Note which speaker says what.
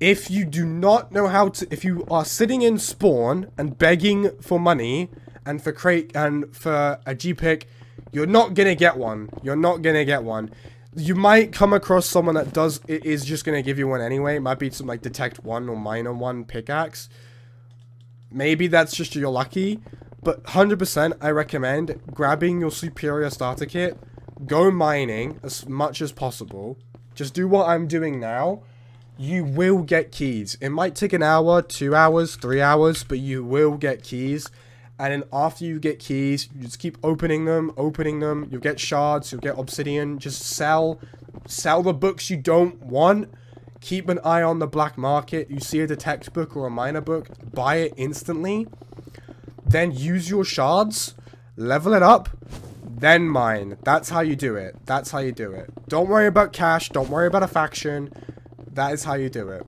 Speaker 1: if you do not know how to, if you are sitting in spawn and begging for money and for crate and for a G pick, you're not gonna get one. You're not gonna get one. You might come across someone that does it is just gonna give you one anyway. It might be some like detect one or miner one pickaxe. Maybe that's just you're lucky, but 100% I recommend grabbing your superior starter kit, go mining as much as possible. Just do what I'm doing now you will get keys. It might take an hour, two hours, three hours, but you will get keys. And then after you get keys, you just keep opening them, opening them. You'll get shards, you'll get obsidian. Just sell, sell the books you don't want. Keep an eye on the black market. You see a detect book or a miner book, buy it instantly. Then use your shards, level it up, then mine. That's how you do it. That's how you do it. Don't worry about cash. Don't worry about a faction. That is how you do it.